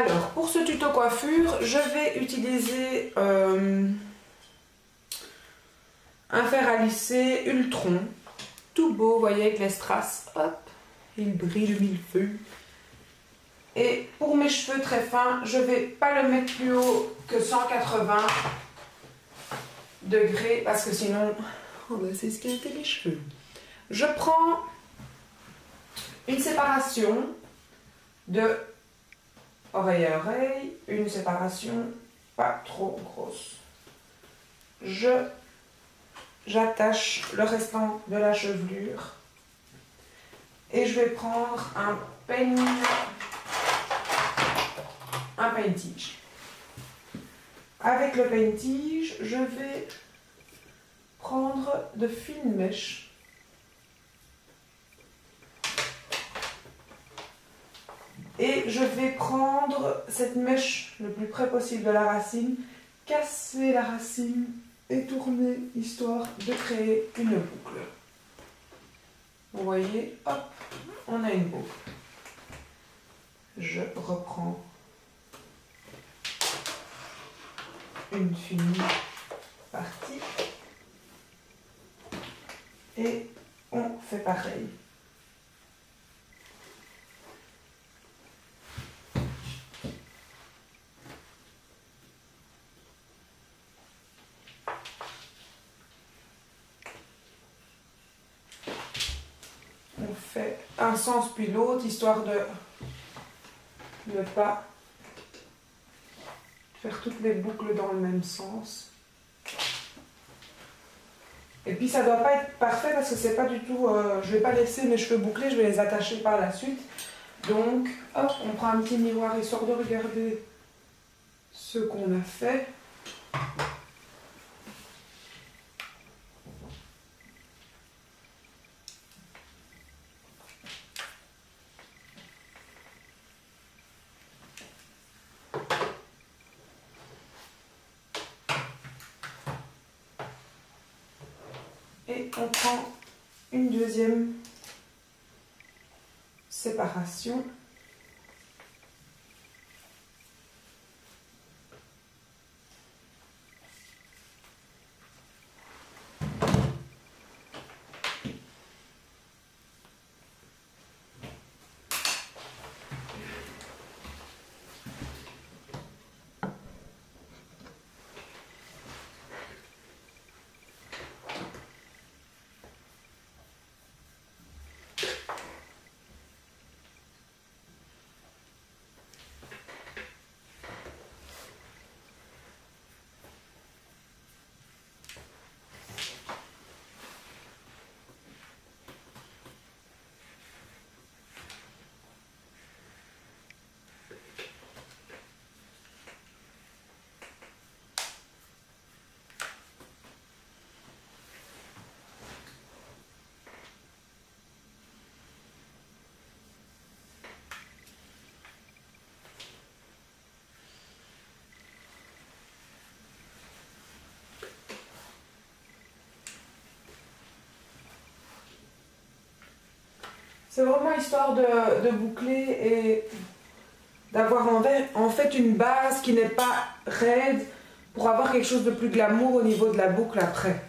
Alors, pour ce tuto coiffure, je vais utiliser euh, un fer à lisser Ultron. Tout beau, vous voyez, avec les strass. Hop, il brille le millefeuille. Et pour mes cheveux très fins, je vais pas le mettre plus haut que 180 degrés parce que sinon on va s'esquinter les cheveux. Je prends une séparation de oreille à oreille, une séparation pas trop grosse. Je j'attache le restant de la chevelure et je vais prendre un peigne un peigne-tige. Avec le peigne-tige, je vais prendre de fines mèches. Et je vais prendre cette mèche le plus près possible de la racine, casser la racine et tourner histoire de créer une boucle. Vous voyez, hop, on a une boucle. Je reprends une fine partie et on fait pareil. On fait un sens puis l'autre, histoire de ne pas faire toutes les boucles dans le même sens. Et puis ça doit pas être parfait parce que c'est pas du tout, euh, je vais pas laisser mes cheveux bouclés, je vais les attacher par la suite. Donc hop, on prend un petit miroir histoire de regarder ce qu'on a fait. Une deuxième séparation. C'est vraiment histoire de, boucler et d'avoir en, fait une base qui n'est pas raide pour avoir quelque chose de plus glamour au niveau de la boucle après.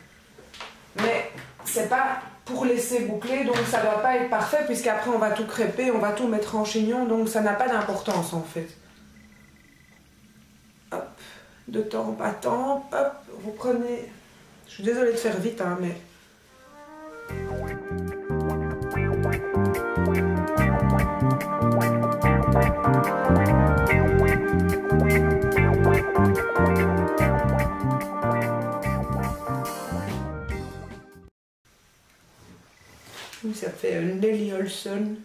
Mais c'est pas pour laisser boucler, donc ça doit pas être parfait puisqu'après on va tout crêper, on va tout mettre en chignon, donc ça n'a pas d'importance en fait. Hop, de temps en temps, hop, vous prenez... Je suis désolée de faire vite, hein, mais ça fait un Nelly Olson.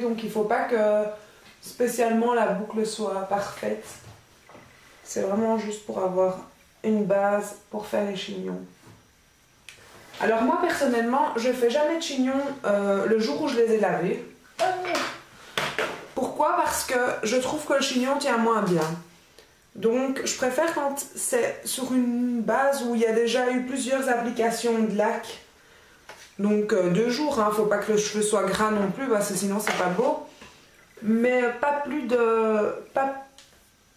Donc il faut pas que spécialement la boucle soit parfaite. C'est vraiment juste pour avoir une base pour faire les chignons. Alors moi personnellement, je fais jamais de chignons euh, le jour où je les ai lavés. Pourquoi? Parce que je trouve que le chignon tient moins bien. Donc je préfère quand c'est sur une base où il y a déjà eu plusieurs applications de lac. Donc euh, deux jours, hein, faut pas que le cheveu soit gras non plus parce que sinon c'est pas beau. Mais pas plus de... Pas,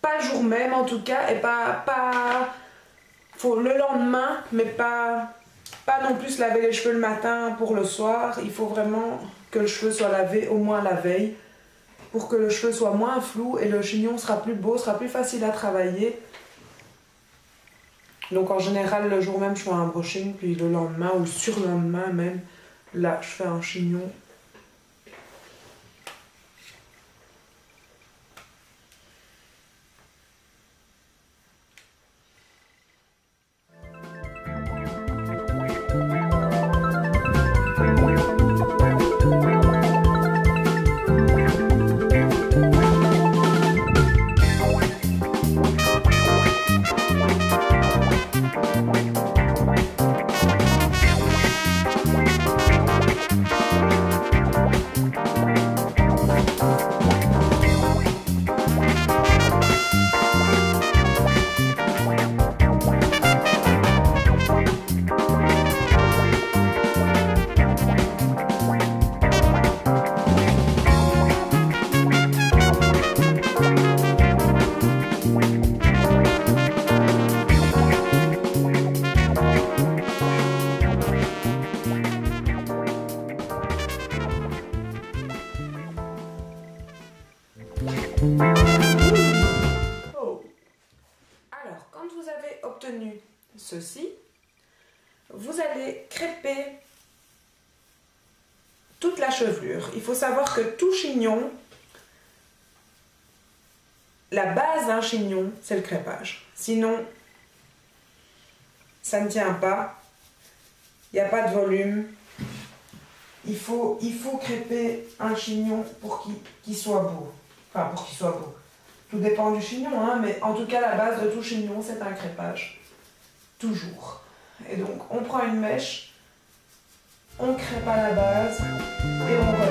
pas jour même en tout cas et pas... pas le lendemain mais pas pas non plus laver les cheveux le matin pour le soir. Il faut vraiment que le cheveu soit lavé au moins la veille pour que le cheveu soit moins flou et le chignon sera plus beau, sera plus facile à travailler. Donc en général, le jour même, je fais un brushing, puis le lendemain ou le lendemain même, là, je fais un chignon vous allez crêper toute la chevelure. Il faut savoir que tout chignon, la base d'un chignon, c'est le crêpage. Sinon, ça ne tient pas. Il n'y a pas de volume. Il faut, crêper un chignon pour qu'il soit beau. Enfin, pour qu'il soit beau. Tout dépend du chignon, hein, mais en tout cas, la base de tout chignon, c'est un crêpage. Toujours. Et donc, on prend une mèche, on crêpe à la base et. On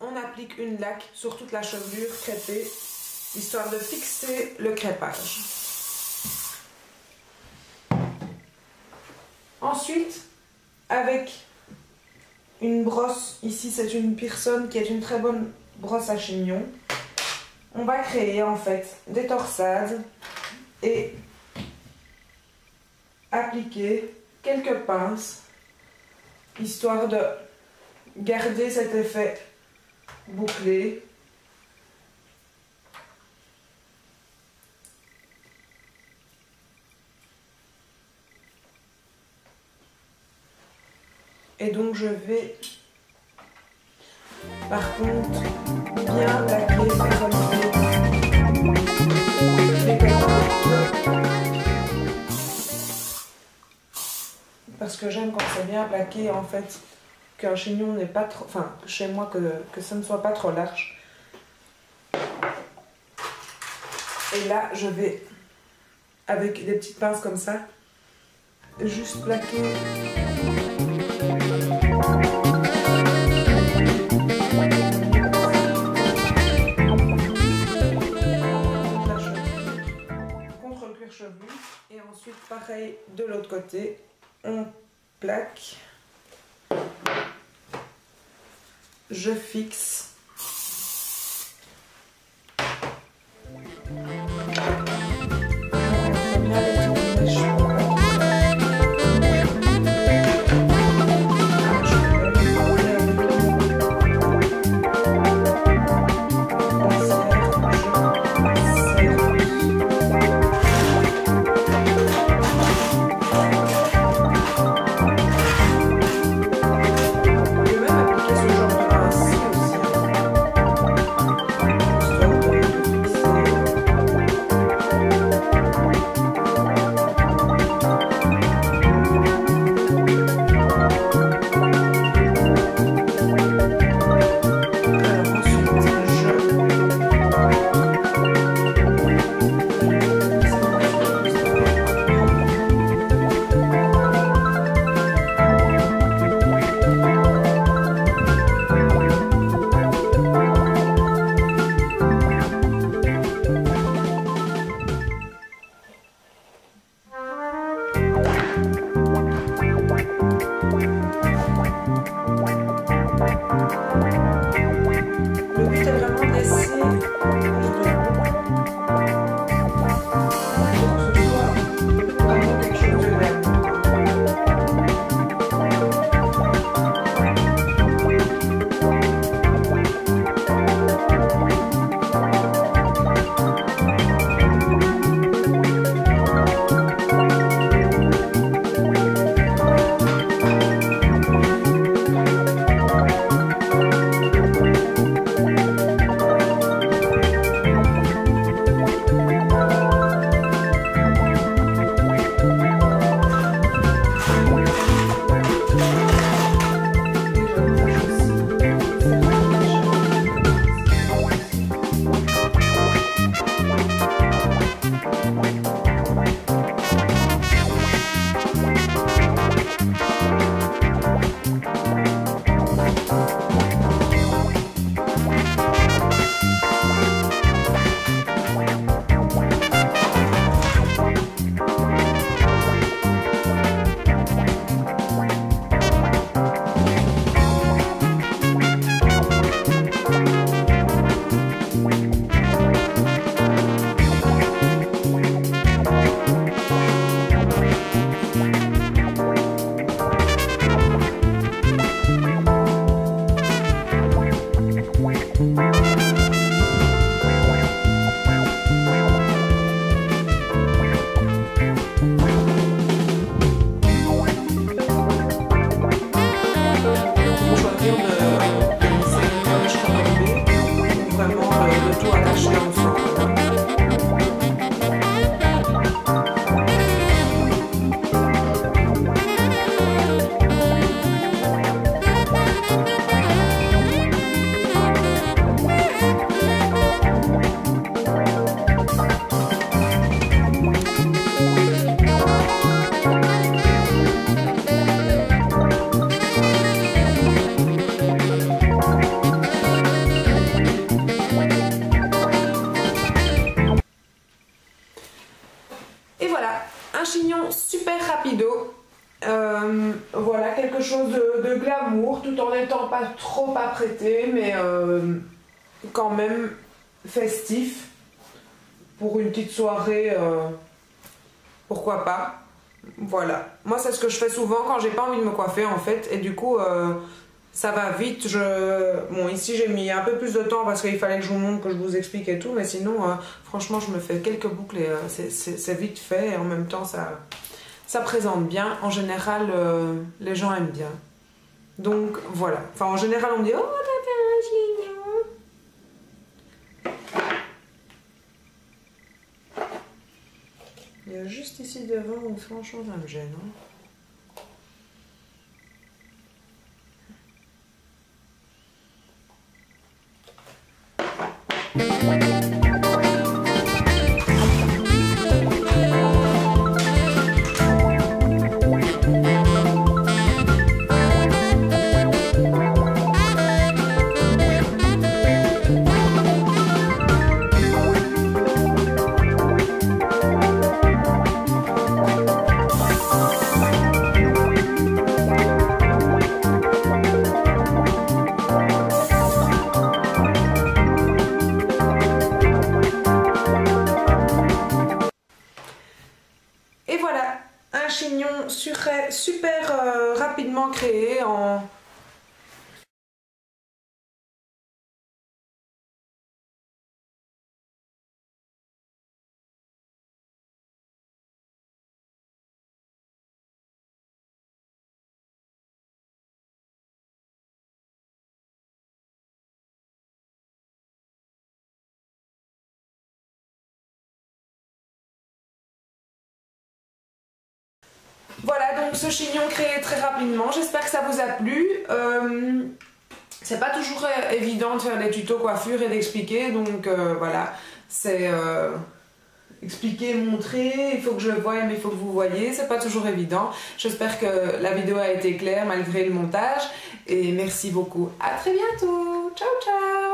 on applique une laque sur toute la chevelure crêpée, histoire de fixer le crêpage. Ensuite, avec une brosse, ici c'est une Pearson qui est une très bonne brosse à chignon, on va créer en fait des torsades et appliquer quelques pinces histoire de garder cet effet bouclé. Et donc je vais par contre bien plaquer. Parce que j'aime quand c'est bien plaqué, en fait, qu'un chignon n'est pas trop... Enfin, chez moi, que, que ça ne soit pas trop large. Et là, je vais, avec des petites pinces comme ça, juste plaquer... contre le cuir chevelu. Et ensuite, pareil, de l'autre côté, on plaque, je fixe. Pour une petite soirée. euh, pourquoi pas Voilà. Moi, c'est ce que je fais souvent quand j'ai pas envie de me coiffer en fait, et du coup. euh, ça va vite. Bon, ici j'ai mis un peu plus de temps parce qu'il fallait que je vous montre, que je vous explique et tout. Mais sinon, euh, franchement, je me fais quelques boucles et c'est- vite fait. Et en même temps, ça, ça présente bien. En général, les gens aiment bien. Donc voilà. Enfin, en général, on me dit Oh, t'as fait un chignon. Il a juste ici devant où franchement ça me gêne. hein. Voilà, donc ce chignon créé très rapidement. J'espère que ça vous a plu. Euh, c'est pas toujours évident de faire des tutos coiffure et d'expliquer, donc euh, voilà, c'est euh, expliquer, montrer, il faut que je voie, mais il faut que vous voyez, c'est pas toujours évident. J'espère que la vidéo a été claire malgré le montage, et merci beaucoup. À très bientôt. Ciao, ciao